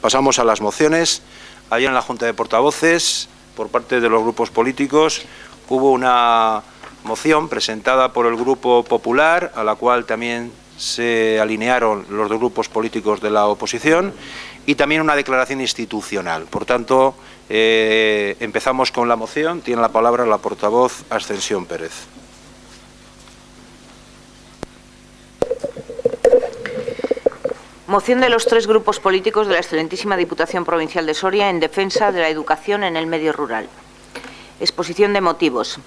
Pasamos a las mociones. Ayer en la Junta de Portavoces, por parte de los grupos políticos, hubo una moción presentada por el Grupo Popular, a la cual también se alinearon los dos grupos políticos de la oposición, y también una declaración institucional. Por tanto, eh, empezamos con la moción. Tiene la palabra la portavoz Ascensión Pérez. Moción de los tres grupos políticos de la excelentísima Diputación Provincial de Soria en defensa de la educación en el medio rural. Exposición de motivos.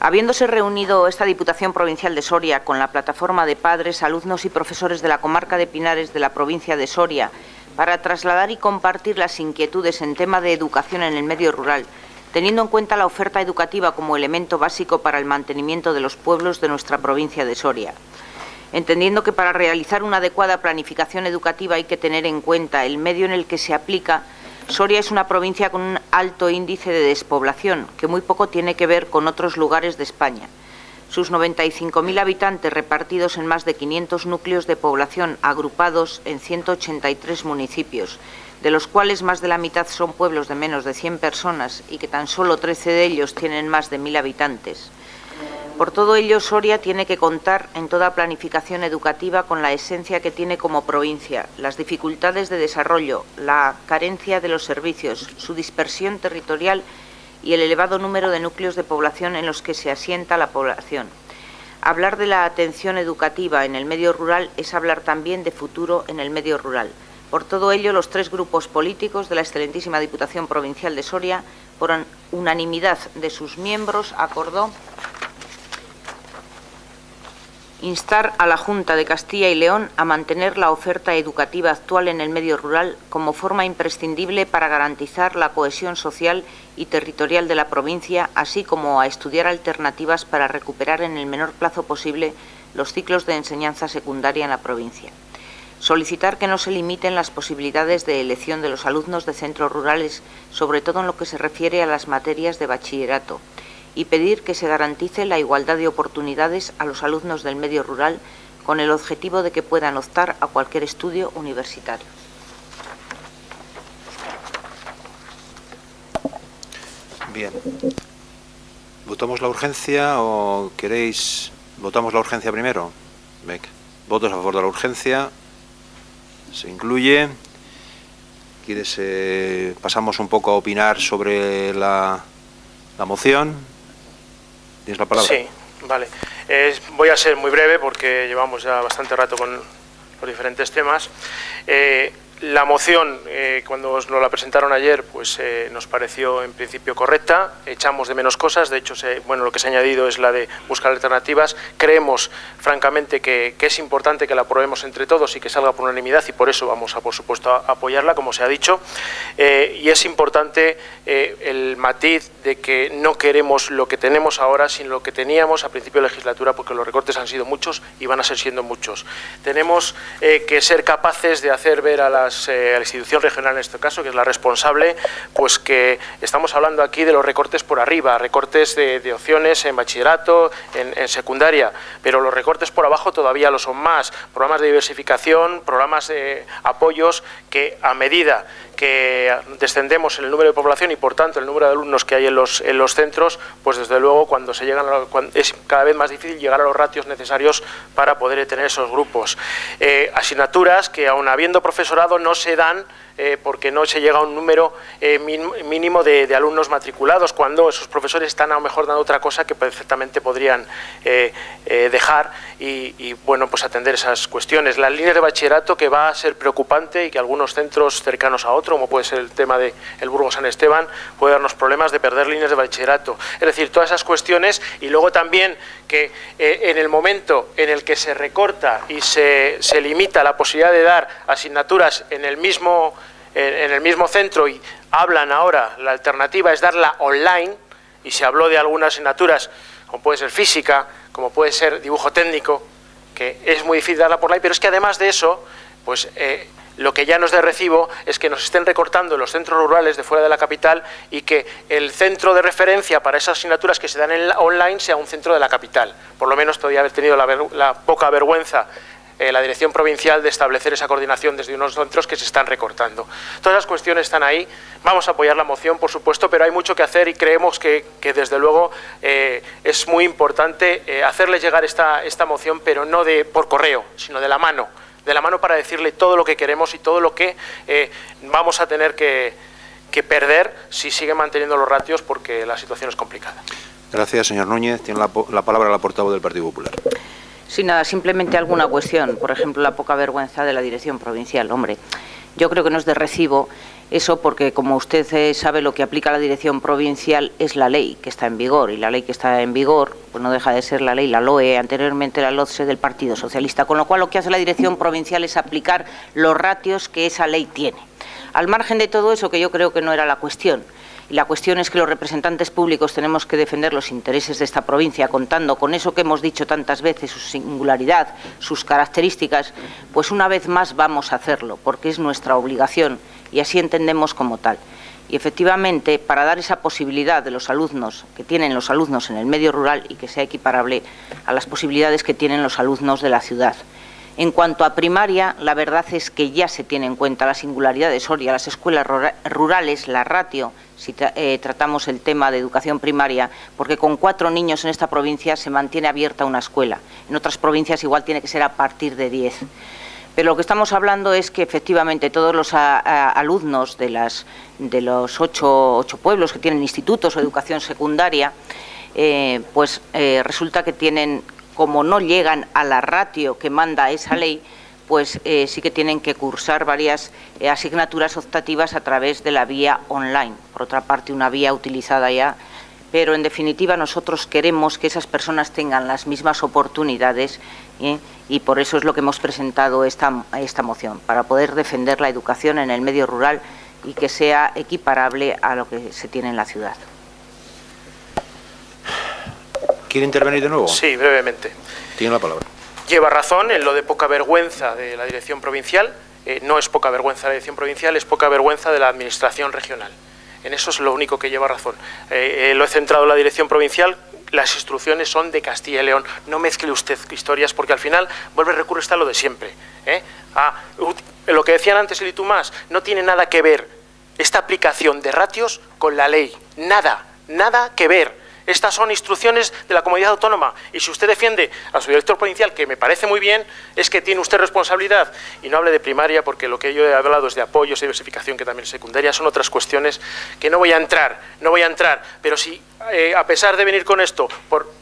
Habiéndose reunido esta Diputación Provincial de Soria con la plataforma de padres, alumnos y profesores de la comarca de Pinares de la provincia de Soria para trasladar y compartir las inquietudes en tema de educación en el medio rural, teniendo en cuenta la oferta educativa como elemento básico para el mantenimiento de los pueblos de nuestra provincia de Soria entendiendo que para realizar una adecuada planificación educativa hay que tener en cuenta el medio en el que se aplica, Soria es una provincia con un alto índice de despoblación, que muy poco tiene que ver con otros lugares de España. Sus 95.000 habitantes repartidos en más de 500 núcleos de población agrupados en 183 municipios, de los cuales más de la mitad son pueblos de menos de 100 personas y que tan solo 13 de ellos tienen más de 1.000 habitantes. Por todo ello, Soria tiene que contar en toda planificación educativa con la esencia que tiene como provincia, las dificultades de desarrollo, la carencia de los servicios, su dispersión territorial y el elevado número de núcleos de población en los que se asienta la población. Hablar de la atención educativa en el medio rural es hablar también de futuro en el medio rural. Por todo ello, los tres grupos políticos de la excelentísima Diputación Provincial de Soria, por unanimidad de sus miembros, acordó instar a la Junta de Castilla y León a mantener la oferta educativa actual en el medio rural como forma imprescindible para garantizar la cohesión social y territorial de la provincia, así como a estudiar alternativas para recuperar en el menor plazo posible los ciclos de enseñanza secundaria en la provincia. Solicitar que no se limiten las posibilidades de elección de los alumnos de centros rurales, sobre todo en lo que se refiere a las materias de bachillerato, y pedir que se garantice la igualdad de oportunidades a los alumnos del medio rural con el objetivo de que puedan optar a cualquier estudio universitario. Bien. ¿Votamos la urgencia o queréis... ¿Votamos la urgencia primero? Venga. Votos a favor de la urgencia. Se incluye. ¿Quieres... Eh, pasamos un poco a opinar sobre la, la moción? La palabra. Sí, vale. voy a ser muy breve porque llevamos ya bastante rato con los diferentes temas. Eh, la moción, eh, cuando nos la presentaron ayer, pues eh, nos pareció en principio correcta. Echamos de menos cosas. De hecho, bueno, lo que se ha añadido es la de buscar alternativas. Creemos, francamente, que, es importante que la aprobemos entre todos y que salga por unanimidad y por eso vamos a, por supuesto, a apoyarla, como se ha dicho. Eh, y es importante el matiz de que no queremos lo que tenemos ahora, sino lo que teníamos a principio de legislatura, porque los recortes han sido muchos y van a ser siendo muchos. Tenemos que ser capaces de hacer ver a la eh, la institución regional en este caso, que es la responsable, pues que estamos hablando aquí de los recortes por arriba, recortes de, opciones en bachillerato, en, secundaria, pero los recortes por abajo todavía lo son más, programas de diversificación, programas de apoyos que a medida que descendemos en el número de población y por tanto el número de alumnos que hay en los, en los centros, pues desde luego cuando se llegan es cada vez más difícil llegar a los ratios necesarios para poder tener esos grupos. Eh, asignaturas que aun habiendo profesorado no se dan eh, porque no se llega a un número eh, mínimo de, alumnos matriculados, cuando esos profesores están a lo mejor dando otra cosa que perfectamente podrían eh, dejar y, bueno, pues atender esas cuestiones. Las líneas de bachillerato que va a ser preocupante y que algunos centros cercanos a otro, como puede ser el tema de el Burgo San Esteban, puede darnos problemas de perder líneas de bachillerato. Es decir, todas esas cuestiones y luego también que en el momento en el que se recorta y se, se limita la posibilidad de dar asignaturas en el mismo en, el mismo centro y hablan ahora, la alternativa es darla online, y se habló de algunas asignaturas, como puede ser física, como puede ser dibujo técnico, que es muy difícil darla por online, pero es que además de eso, pues eh, lo que ya nos de recibo es que nos estén recortando los centros rurales de fuera de la capital y que el centro de referencia para esas asignaturas que se dan en online sea un centro de la capital. Por lo menos todavía haber tenido la, la poca vergüenza eh, la dirección provincial de establecer esa coordinación desde unos centros que se están recortando. Todas las cuestiones están ahí. Vamos a apoyar la moción, por supuesto, pero hay mucho que hacer y creemos que, desde luego, eh, es muy importante eh, hacerle llegar esta, esta moción, pero no de, por correo, sino de la mano de la mano para decirle todo lo que queremos y todo lo que vamos a tener que, perder si sigue manteniendo los ratios porque la situación es complicada. Gracias, señor Núñez. Tiene la, la palabra la portavoz del Partido Popular. Sí, nada, simplemente alguna cuestión. Por ejemplo, la poca vergüenza de la dirección provincial. Hombre, yo creo que no es de recibo eso porque, como usted eh, sabe, lo que aplica la dirección provincial es la ley que está en vigor. Y la ley que está en vigor pues no deja de ser la ley, la LOE, anteriormente la LOCE del Partido Socialista. Con lo cual, lo que hace la dirección provincial es aplicar los ratios que esa ley tiene. Al margen de todo eso, que yo creo que no era la cuestión la cuestión es que los representantes públicos tenemos que defender los intereses de esta provincia, contando con eso que hemos dicho tantas veces, su singularidad, sus características, pues una vez más vamos a hacerlo, porque es nuestra obligación y así entendemos como tal. Y efectivamente, para dar esa posibilidad de los alumnos que tienen los alumnos en el medio rural y que sea equiparable a las posibilidades que tienen los alumnos de la ciudad. En cuanto a primaria, la verdad es que ya se tiene en cuenta la singularidad de Soria, las escuelas rurales, la ratio, si eh, tratamos el tema de educación primaria, porque con cuatro niños en esta provincia se mantiene abierta una escuela. En otras provincias igual tiene que ser a partir de diez. Pero lo que estamos hablando es que efectivamente todos los alumnos de, los ocho, pueblos que tienen institutos o educación secundaria, eh, pues eh, resulta que tienen como no llegan a la ratio que manda esa ley, pues eh, sí que tienen que cursar varias eh, asignaturas optativas a través de la vía online. Por otra parte, una vía utilizada ya, pero en definitiva nosotros queremos que esas personas tengan las mismas oportunidades ¿eh? y por eso es lo que hemos presentado esta, esta moción, para poder defender la educación en el medio rural y que sea equiparable a lo que se tiene en la ciudad. ¿Quiere intervenir de nuevo? Sí, brevemente. Tiene la palabra. Lleva razón en lo de poca vergüenza de la dirección provincial. Eh, no es poca vergüenza de la dirección provincial, es poca vergüenza de la administración regional. En eso es lo único que lleva razón. Eh, eh, lo he centrado en la dirección provincial. Las instrucciones son de Castilla y León. No mezcle usted historias porque al final vuelve a recurrir a lo de siempre. Ah, lo que decían antes el más no tiene nada que ver esta aplicación de ratios con la ley. Nada, nada que ver. Estas son instrucciones de la comunidad autónoma. Y si usted defiende a su director provincial, que me parece muy bien, es que tiene usted responsabilidad. Y no hable de primaria porque lo que yo he hablado es de apoyos, de diversificación, que también es secundaria, son otras cuestiones que no voy a entrar, no voy a entrar, pero si eh, a pesar de venir con esto, por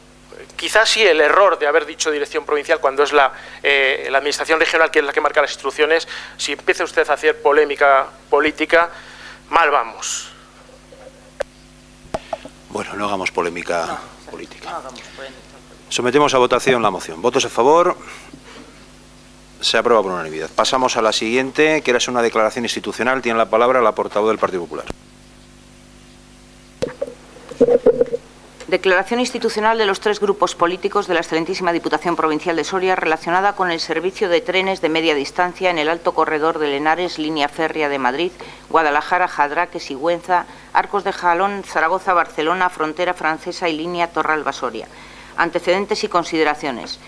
quizás sí el error de haber dicho dirección provincial cuando es la, eh, la, administración regional que es la que marca las instrucciones, si empieza usted a hacer polémica política, mal vamos. Bueno, no hagamos polémica política. Sometemos a votación la moción. ¿Votos a favor? Se aprueba por unanimidad. Pasamos a la siguiente, que era una declaración institucional. Tiene la palabra la portavoz del Partido Popular. Declaración institucional de los tres grupos políticos de la excelentísima Diputación Provincial de Soria relacionada con el servicio de trenes de media distancia en el alto corredor de Lenares, línea férrea de Madrid, Guadalajara, Jadraque, Sigüenza, Arcos de Jalón, Zaragoza, Barcelona, frontera francesa y línea Torralba-Soria. Antecedentes y consideraciones.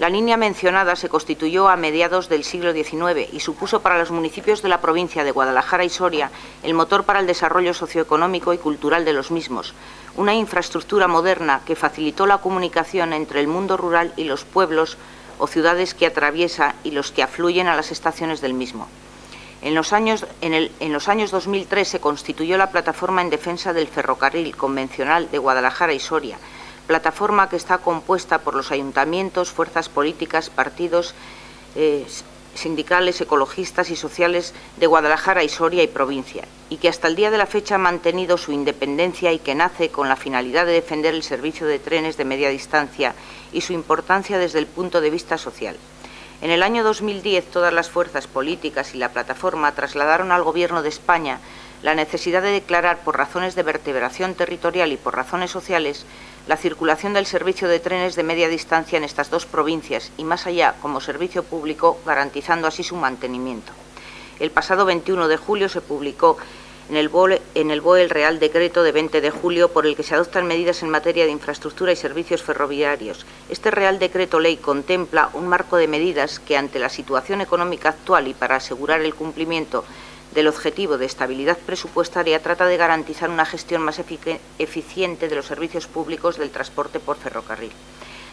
La línea mencionada se constituyó a mediados del siglo XIX y supuso para los municipios de la provincia de Guadalajara y Soria el motor para el desarrollo socioeconómico y cultural de los mismos, una infraestructura moderna que facilitó la comunicación entre el mundo rural y los pueblos o ciudades que atraviesa y los que afluyen a las estaciones del mismo. En los, años, en los años 2003 se constituyó la plataforma en defensa del ferrocarril convencional de Guadalajara y Soria, plataforma que está compuesta por los ayuntamientos, fuerzas políticas, partidos eh, sindicales, ecologistas y sociales de Guadalajara y Soria y provincia, y que hasta el día de la fecha ha mantenido su independencia y que nace con la finalidad de defender el servicio de trenes de media distancia y su importancia desde el punto de vista social. En el año 2010 todas las fuerzas políticas y la plataforma trasladaron al Gobierno de España la necesidad de declarar por razones de vertebración territorial y por razones sociales la circulación del servicio de trenes de media distancia en estas dos provincias y más allá como servicio público, garantizando así su mantenimiento. El pasado 21 de julio se publicó en el, BOE, el Real Decreto de 20 de julio por el que se adoptan medidas en materia de infraestructura y servicios ferroviarios. Este Real Decreto Ley contempla un marco de medidas que, ante la situación económica actual y para asegurar el cumplimiento del objetivo de estabilidad presupuestaria, trata de garantizar una gestión más eficiente de los servicios públicos del transporte por ferrocarril.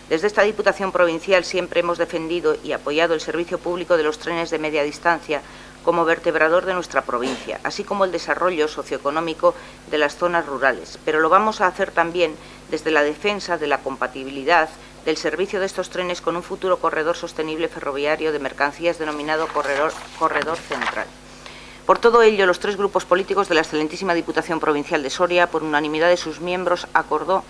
Desde esta Diputación Provincial siempre hemos defendido y apoyado el servicio público de los trenes de media distancia como vertebrador de nuestra provincia, así como el desarrollo socioeconómico de las zonas rurales. Pero lo vamos a hacer también desde la defensa de la compatibilidad del servicio de estos trenes con un futuro corredor sostenible ferroviario de mercancías denominado corredor, corredor central. Por todo ello, los tres grupos políticos de la excelentísima Diputación Provincial de Soria, por unanimidad de sus miembros, acordó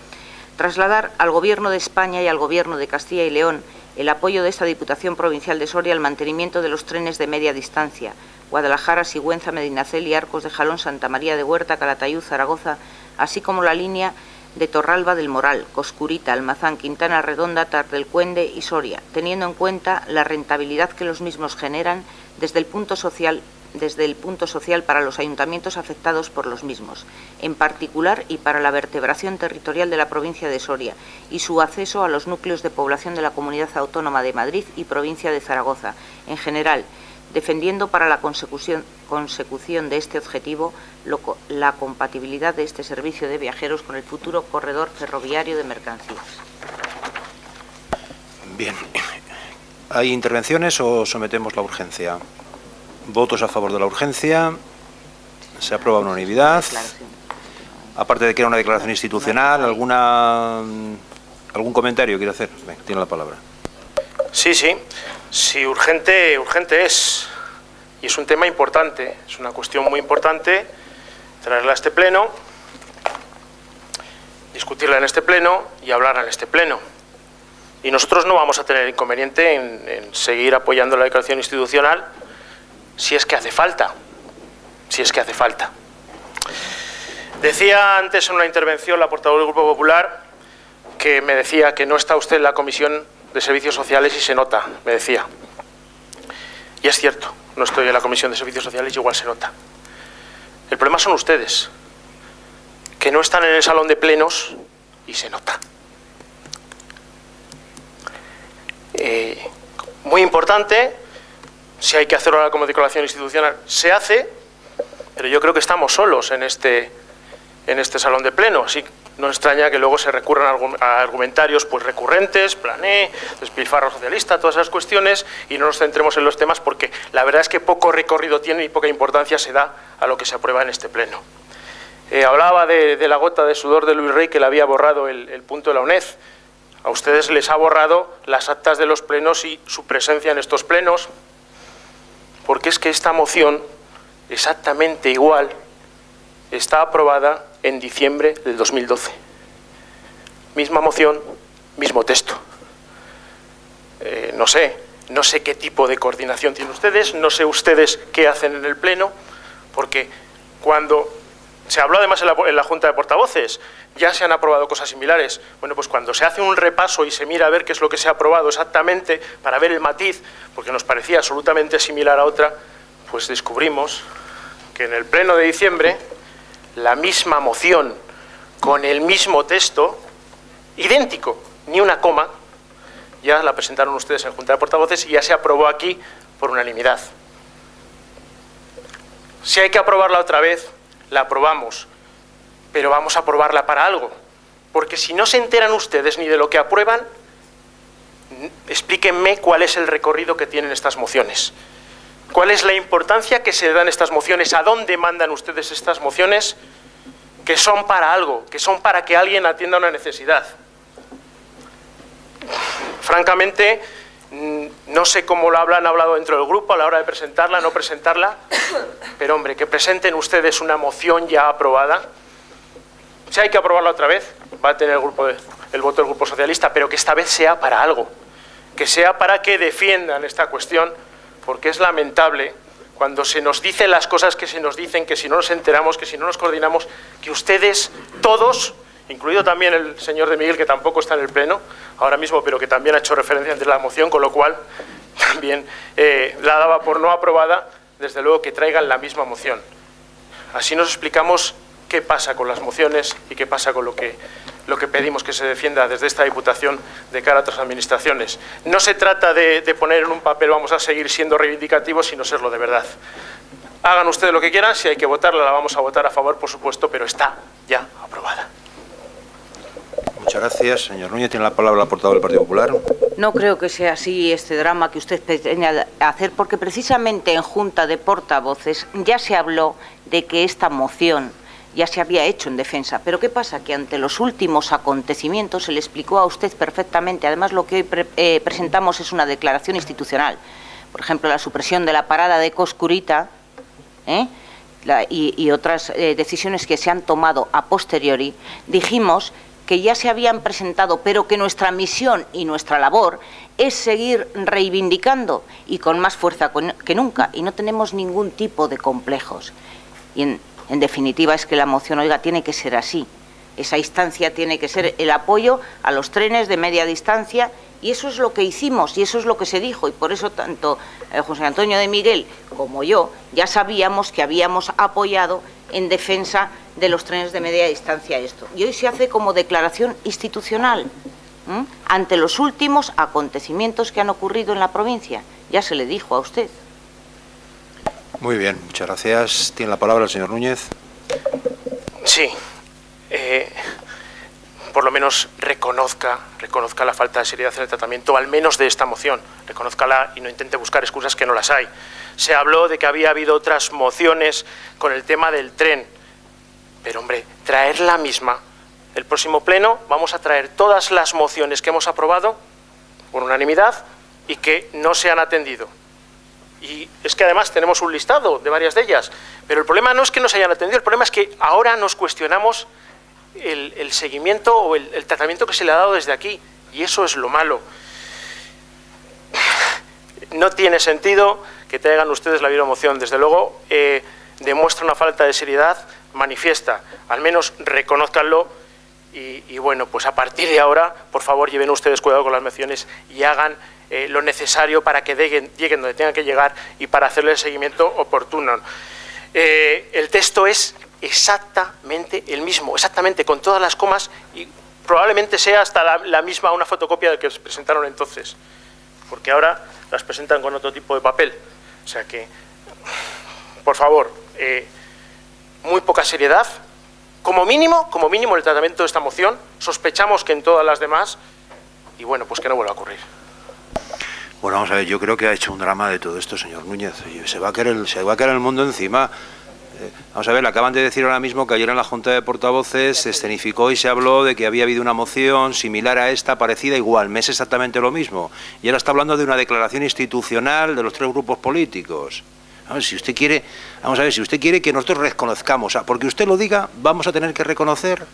trasladar al Gobierno de España y al Gobierno de Castilla y León el apoyo de esta Diputación Provincial de Soria al mantenimiento de los trenes de media distancia, Guadalajara, Sigüenza, Medinaceli, Arcos de Jalón, Santa María de Huerta, Calatayud, Zaragoza, así como la línea de Torralba del Moral, Coscurita, Almazán, Quintana Redonda, Tardelcuende y Soria, teniendo en cuenta la rentabilidad que los mismos generan desde el punto social desde el punto social para los ayuntamientos afectados por los mismos, en particular y para la vertebración territorial de la provincia de Soria y su acceso a los núcleos de población de la Comunidad Autónoma de Madrid y provincia de Zaragoza, en general, defendiendo para la consecución, de este objetivo la compatibilidad de este servicio de viajeros con el futuro corredor ferroviario de mercancías. Bien. ¿Hay intervenciones o sometemos la urgencia? Votos a favor de la urgencia. Se aprueba unanimidad. Aparte de que era una declaración institucional, ¿alguna, ¿algún comentario quiere hacer? tiene la palabra. Sí, sí. Sí, urgente, urgente es. Y es un tema importante. Es una cuestión muy importante traerla a este pleno, discutirla en este pleno y hablarla en este pleno. Y nosotros no vamos a tener inconveniente en, en seguir apoyando la declaración institucional si es que hace falta, si es que hace falta. Decía antes en una intervención la portavoz del Grupo Popular que me decía que no está usted en la Comisión de Servicios Sociales y se nota, me decía. Y es cierto, no estoy en la Comisión de Servicios Sociales y igual se nota. El problema son ustedes, que no están en el salón de plenos y se nota. Eh, muy importante si hay que hacerlo ahora como declaración institucional, se hace, pero yo creo que estamos solos en este, en este salón de pleno. Así no extraña que luego se recurran a argumentarios pues, recurrentes, plané, despilfarro socialista, todas esas cuestiones, y no nos centremos en los temas porque la verdad es que poco recorrido tiene y poca importancia se da a lo que se aprueba en este pleno. Eh, hablaba de, la gota de sudor de Luis Rey que le había borrado el, el punto de la UNED. A ustedes les ha borrado las actas de los plenos y su presencia en estos plenos, porque es que esta moción, exactamente igual, está aprobada en diciembre del 2012. Misma moción, mismo texto. Eh, no sé, no sé qué tipo de coordinación tienen ustedes, no sé ustedes qué hacen en el Pleno, porque cuando se habló además en la, la, Junta de Portavoces, ya se han aprobado cosas similares. Bueno, pues cuando se hace un repaso y se mira a ver qué es lo que se ha aprobado exactamente, para ver el matiz, porque nos parecía absolutamente similar a otra, pues descubrimos que en el Pleno de diciembre la misma moción, con el mismo texto, idéntico, ni una coma, ya la presentaron ustedes en Junta de Portavoces y ya se aprobó aquí por unanimidad. Si hay que aprobarla otra vez, la aprobamos, pero vamos a aprobarla para algo. Porque si no se enteran ustedes ni de lo que aprueban, explíquenme cuál es el recorrido que tienen estas mociones. ¿Cuál es la importancia que se dan estas mociones? ¿A dónde mandan ustedes estas mociones? Que son para algo, que son para que alguien atienda una necesidad. Francamente, no sé cómo lo hablan hablado dentro del grupo a la hora de presentarla, no presentarla, pero hombre, que presenten ustedes una moción ya aprobada. Si hay que aprobarla otra vez, va a tener el, grupo el voto del Grupo Socialista, pero que esta vez sea para algo, que sea para que defiendan esta cuestión, porque es lamentable cuando se nos dicen las cosas que se nos dicen, que si no nos enteramos, que si no nos coordinamos, que ustedes todos, incluido también el señor de Miguel, que tampoco está en el Pleno ahora mismo, pero que también ha hecho referencia ante la moción, con lo cual también eh, la daba por no aprobada, desde luego que traigan la misma moción. Así nos explicamos qué pasa con las mociones y qué pasa con lo que, pedimos que se defienda desde esta Diputación de cara a otras administraciones. No se trata de poner en un papel vamos a seguir siendo reivindicativos, sino serlo de verdad. Hagan ustedes lo que quieran, si hay que votarla la vamos a votar a favor, por supuesto, pero está ya aprobada. Muchas gracias. Señor Núñez, tiene la palabra la portavoz del Partido Popular. No creo que sea así este drama que usted pretende hacer, porque precisamente en Junta de Portavoces ya se habló de que esta moción ya se había hecho en defensa. Pero ¿qué pasa? Que ante los últimos acontecimientos se le explicó a usted perfectamente. Además, lo que hoy pre eh, presentamos es una declaración institucional. Por ejemplo, la supresión de la parada de Coscurita ¿eh? la, y, y, otras eh, decisiones que se han tomado a posteriori, dijimos que ya se habían presentado, pero que nuestra misión y nuestra labor es seguir reivindicando y con más fuerza que nunca, y no tenemos ningún tipo de complejos. Y en, en definitiva es que la moción, oiga, tiene que ser así. Esa instancia tiene que ser el apoyo a los trenes de media distancia y eso es lo que hicimos y eso es lo que se dijo y por eso tanto eh, José Antonio de Miguel como yo ya sabíamos que habíamos apoyado en defensa de los trenes de media distancia esto. Y hoy se hace como declaración institucional ante los últimos acontecimientos que han ocurrido en la provincia. Ya se le dijo a usted. Muy bien, muchas gracias. Tiene la palabra el señor Núñez. Sí. Eh, por lo menos reconozca, reconozca la falta de seriedad en el tratamiento, al menos de esta moción, reconozcala y no intente buscar excusas que no las hay. Se habló de que había habido otras mociones con el tema del tren, pero hombre, traer la misma. El próximo pleno vamos a traer todas las mociones que hemos aprobado por unanimidad y que no se han atendido. Y es que además tenemos un listado de varias de ellas, pero el problema no es que no se hayan atendido, el problema es que ahora nos cuestionamos el, seguimiento o el, tratamiento que se le ha dado desde aquí. Y eso es lo malo. No tiene sentido que traigan ustedes la moción. Desde luego, eh, demuestra una falta de seriedad manifiesta. Al menos reconozcanlo. Y, bueno, pues a partir de ahora, por favor, lleven ustedes cuidado con las mociones y hagan eh, lo necesario para que lleguen, donde tengan que llegar y para hacerle el seguimiento oportuno. Eh, el texto es exactamente el mismo, exactamente con todas las comas y probablemente sea hasta la, misma una fotocopia de que se presentaron entonces, porque ahora las presentan con otro tipo de papel. O sea que, por favor, eh, muy poca seriedad. Como mínimo, como mínimo el tratamiento de esta moción, sospechamos que en todas las demás, y bueno, pues que no vuelva a ocurrir. Bueno, vamos a ver, yo creo que ha hecho un drama de todo esto, señor Núñez. Se va a caer se va a caer el mundo encima. Vamos a ver, acaban de decir ahora mismo que ayer en la Junta de Portavoces se escenificó y se habló de que había habido una moción similar a esta, parecida igual, me es exactamente lo mismo. Y ahora está hablando de una declaración institucional de los tres grupos políticos. A si usted quiere, vamos a ver, si usted quiere que nosotros reconozcamos, porque usted lo diga, vamos a tener que reconocer,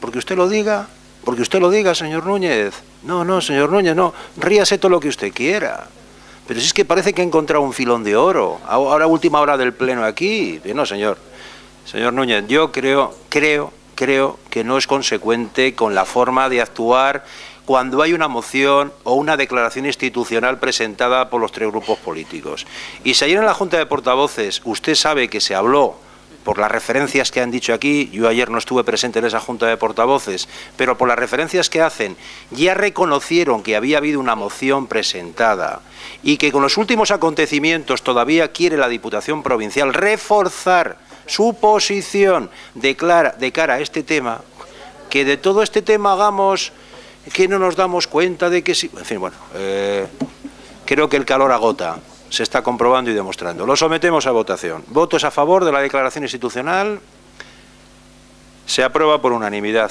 porque usted lo diga, porque usted lo diga, señor Núñez. No, no, señor Núñez, no, ríase todo lo que usted quiera. Pero si es que parece que ha encontrado un filón de oro. Ahora última hora del pleno aquí. No, señor. Señor Núñez, yo creo, creo, creo que no es consecuente con la forma de actuar cuando hay una moción o una declaración institucional presentada por los tres grupos políticos. Y si ayer en la Junta de Portavoces usted sabe que se habló por las referencias que han dicho aquí, yo ayer no estuve presente en esa junta de portavoces, pero por las referencias que hacen, ya reconocieron que había habido una moción presentada y que con los últimos acontecimientos todavía quiere la Diputación Provincial reforzar su posición de, cara a este tema, que de todo este tema hagamos que no nos damos cuenta de que sí. En fin, bueno, eh, creo que el calor agota se está comprobando y demostrando. Lo sometemos a votación. Votos a favor de la declaración institucional. Se aprueba por unanimidad.